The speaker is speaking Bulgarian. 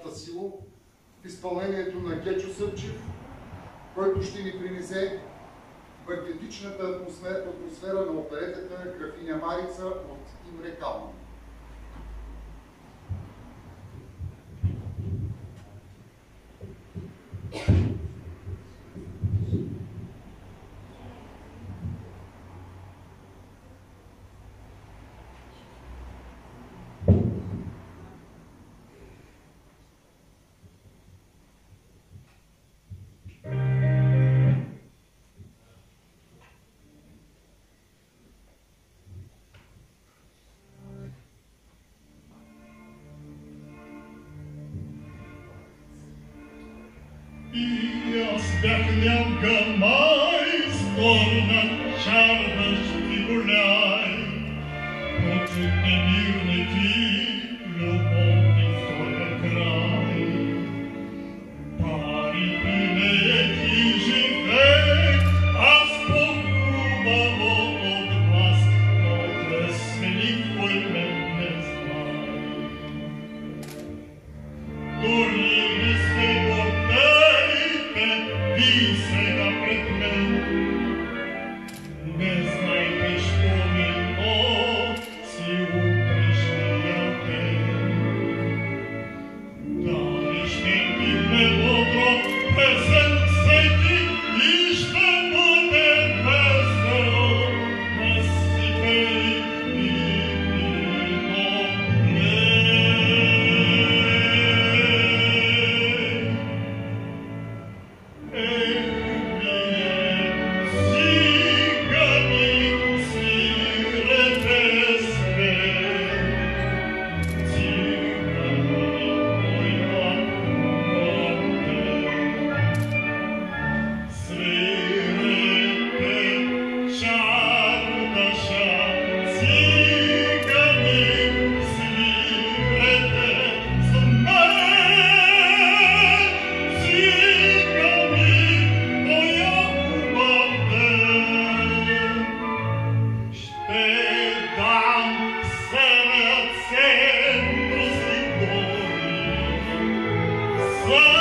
Златата сила в изпълнението на Гечо Сърчев, който ще ни принесе патетичната атмосфера, атмосфера на оперетата Графиня Марица от Имре Калман. Io specchio gemais torna charme Whoa!